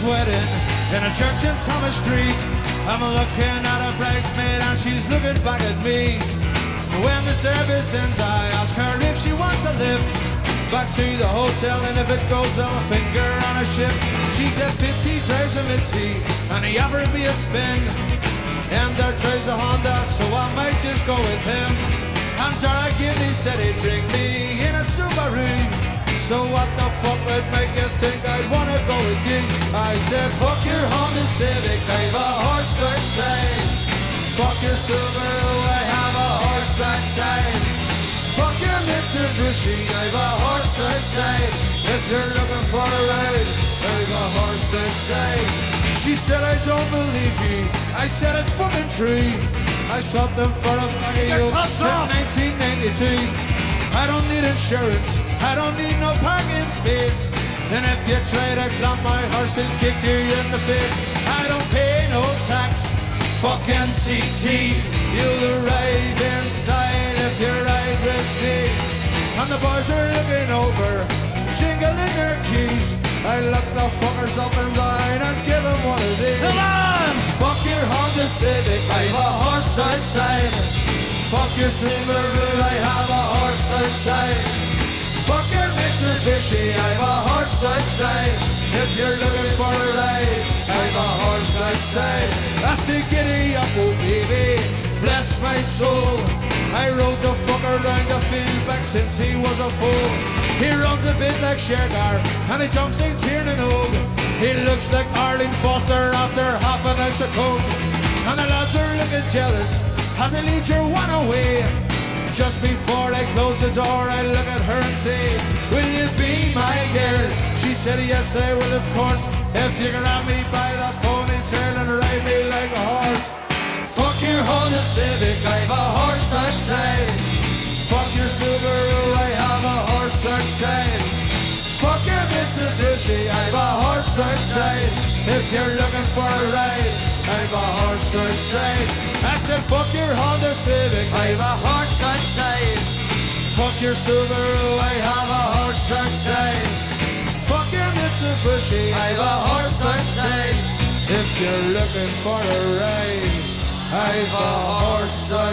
wedding in a church in Thomas Street. I'm looking at a bridesmaid and she's looking back at me. When the service ends, I ask her if she wants a lift back to the hotel, and if it goes, I'll finger on a ship. She said 50 drives a Mitzi, and he offered me a spin. And that drives a Honda, so I might just go with him. And Tara Gidley said he'd bring me in a Subaru. So what the fuck would make you I said, fuck your Honda Civic, I've a horse outside. Fuck your Subaru, I have a horse outside. Fuck your Mitsubishi, I've a horse outside. If you're looking for a ride, I've a horse outside. She said, I don't believe you. I said, it's fucking true. I sought them for a yolks in 1992. I don't need insurance. I don't need no parking space. And if you try to climb my horse, he'll kick you in the face. I don't pay no tax. Fucking CT. You'll arrive in style if you ride with me. And the boys are looking over, jingling their keys. I look the fuckers up and down and give them one of these. Come on! Fuck your Honda Civic, I have a horse outside. Fuck your Subaru, I have a horse outside. Fuck your Mitsubishi, I have a horse outside. If you're looking for a ride, I have a horse outside. I say giddy up, oh baby, bless my soul. I rode the fucker round the field back since he was a fool. He runs a bit like Shergar, and he jumps in Tiernan Old. He looks like Arlene Foster after half an ounce of coke. And the lads are looking jealous as I lead your one away. Just before I close the door, I look at her and say, Will you be my girl? She said, Yes, I will, of course. If you grab me by the ponytail and ride me like a horse. Fuck your Honda Civic, I have a horse outside. Fuck your Subaru, I have a horse outside. Fuck your Mitsubishi, I have a horse outside. If you're looking for a ride, I have a horse outside. Said, fuck your Honda Civic, I have a horse outside. Fuck your Subaru, I have a horse outside. Fuck your Mitsubishi, I have a horse outside. If you're looking for a ride, I have a horse outside.